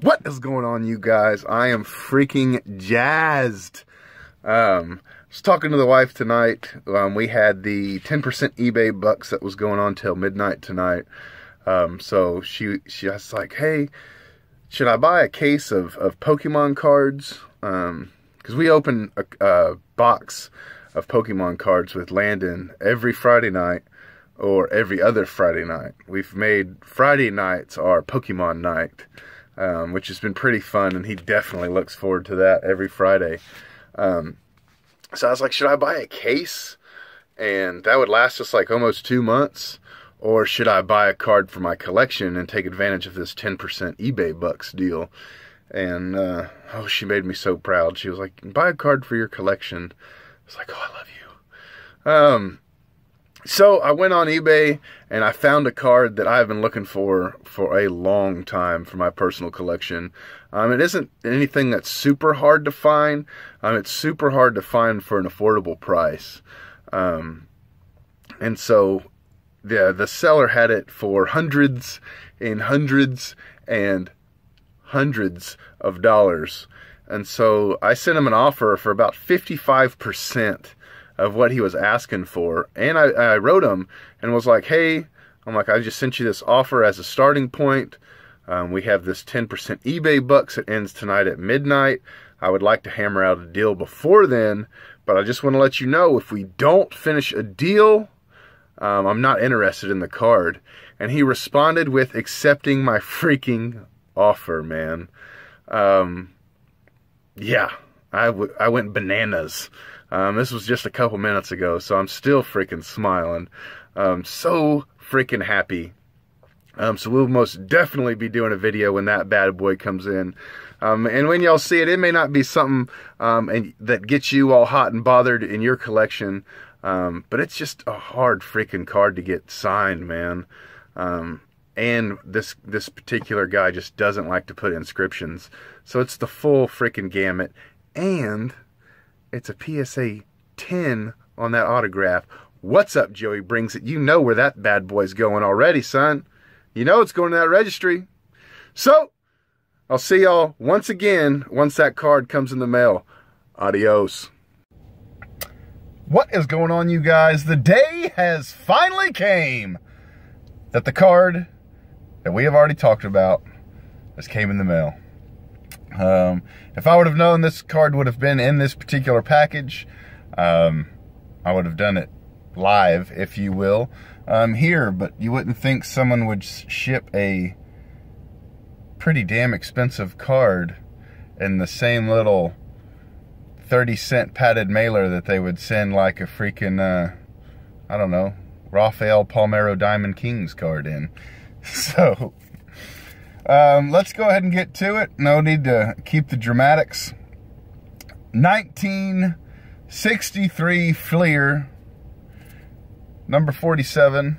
What is going on, you guys? I am freaking jazzed. Um, I was talking to the wife tonight. Um, we had the 10% eBay bucks that was going on till midnight tonight. Um, so she she was like, "Hey, should I buy a case of of Pokemon cards?" Um, because we open a, a box of Pokemon cards with Landon every Friday night or every other Friday night. We've made Friday nights our Pokemon night, um, which has been pretty fun, and he definitely looks forward to that every Friday. Um, so I was like, should I buy a case? And that would last us like almost two months. Or should I buy a card for my collection and take advantage of this 10% eBay bucks deal? And, uh, oh, she made me so proud. She was like, buy a card for your collection. I was like, oh, I love you. Um, so I went on eBay and I found a card that I've been looking for for a long time for my personal collection. Um, it isn't anything that's super hard to find. Um, it's super hard to find for an affordable price. Um, and so, yeah, the seller had it for hundreds and hundreds and hundreds of dollars. And so I sent him an offer for about 55% of what he was asking for. And I, I wrote him and was like, hey, I'm like, I just sent you this offer as a starting point. Um, we have this 10% eBay bucks that ends tonight at midnight. I would like to hammer out a deal before then, but I just want to let you know if we don't finish a deal, um, I'm not interested in the card. And he responded with accepting my freaking offer, man. Um, yeah, I, I went bananas. Um, this was just a couple minutes ago, so I'm still freaking smiling. Um, so freaking happy. Um, so we'll most definitely be doing a video when that bad boy comes in. Um, and when y'all see it, it may not be something um, and that gets you all hot and bothered in your collection, um, but it's just a hard freaking card to get signed, man. Um, and this this particular guy just doesn't like to put inscriptions, so it's the full freaking gamut. And it's a PSA 10 on that autograph. What's up, Joey Brings It? You know where that bad boy's going already, son. You know it's going to that registry. So, I'll see y'all once again once that card comes in the mail. Adios. What is going on, you guys? The day has finally came that the card that we have already talked about has came in the mail. Um, if I would have known this card would have been in this particular package, um, I would have done it live, if you will, um, here, but you wouldn't think someone would ship a pretty damn expensive card in the same little 30 cent padded mailer that they would send like a freaking, uh, I don't know, Rafael Palmeiro Diamond Kings card in. So, um, let's go ahead and get to it. No need to keep the dramatics. 1963 Fleer, number 47.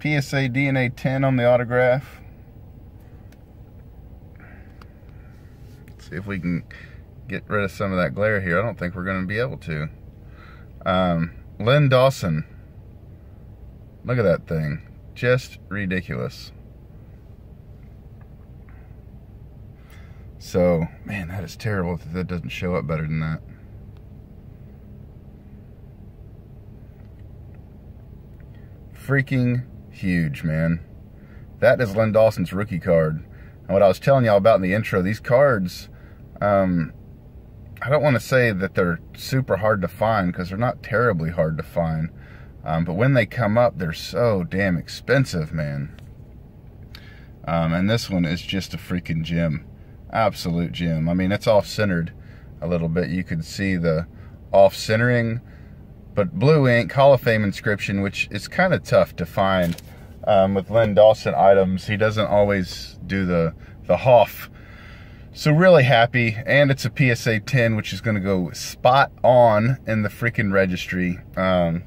PSA DNA 10 on the autograph. Let's see if we can get rid of some of that glare here. I don't think we're going to be able to. Um, Len Dawson. Look at that thing. Just ridiculous. So, man, that is terrible that that doesn't show up better than that. Freaking huge, man. That is Len Dawson's rookie card. And what I was telling y'all about in the intro, these cards, um, I don't want to say that they're super hard to find because they're not terribly hard to find. Um, but when they come up, they're so damn expensive, man. Um, and this one is just a freaking gem. Absolute gem. I mean, it's off-centered a little bit. You could see the off-centering, but blue ink, Hall of Fame inscription, which is kind of tough to find um, with Len Dawson items. He doesn't always do the, the Hoff so really happy, and it's a PSA 10, which is going to go spot on in the freaking registry. Um,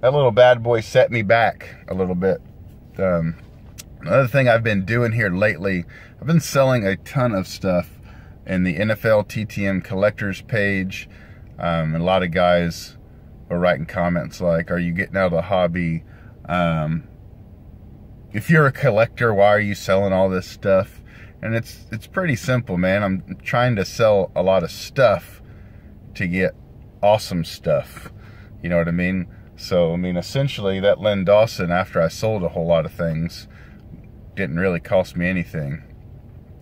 that little bad boy set me back a little bit. Um, another thing I've been doing here lately, I've been selling a ton of stuff in the NFL TTM collectors page. Um, a lot of guys are writing comments like, are you getting out of the hobby? Um, if you're a collector, why are you selling all this stuff? And it's it's pretty simple, man. I'm trying to sell a lot of stuff to get awesome stuff. You know what I mean? So, I mean, essentially, that Len Dawson, after I sold a whole lot of things, didn't really cost me anything.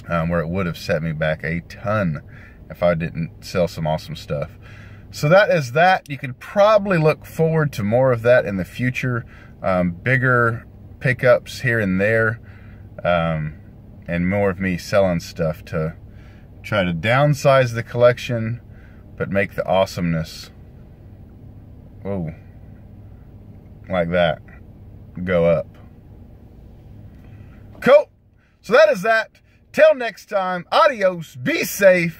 Um, where it would have set me back a ton if I didn't sell some awesome stuff. So that is that. You could probably look forward to more of that in the future. Um, bigger pickups here and there. Um, and more of me selling stuff to try to downsize the collection, but make the awesomeness, whoa, like that, go up. Cool. So that is that. Till next time, adios, be safe,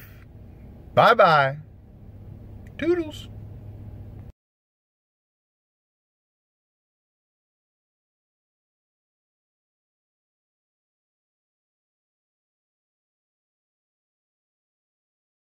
bye-bye, toodles.